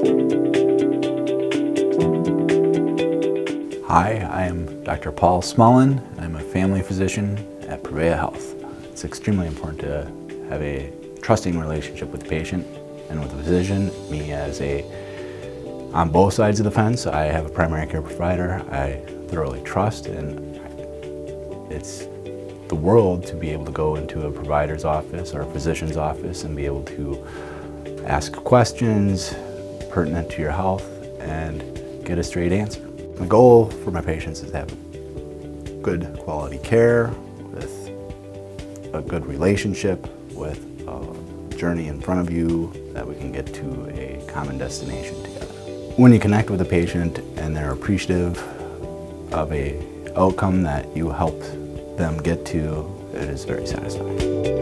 Hi, I am Dr. Paul Smullen. I'm a family physician at Prevea Health. It's extremely important to have a trusting relationship with the patient and with the physician. Me as a, on both sides of the fence, I have a primary care provider I thoroughly trust and it's the world to be able to go into a provider's office or a physician's office and be able to ask questions, pertinent to your health and get a straight answer. My goal for my patients is to have good quality care with a good relationship, with a journey in front of you that we can get to a common destination together. When you connect with a patient and they're appreciative of a outcome that you helped them get to, it is very satisfying.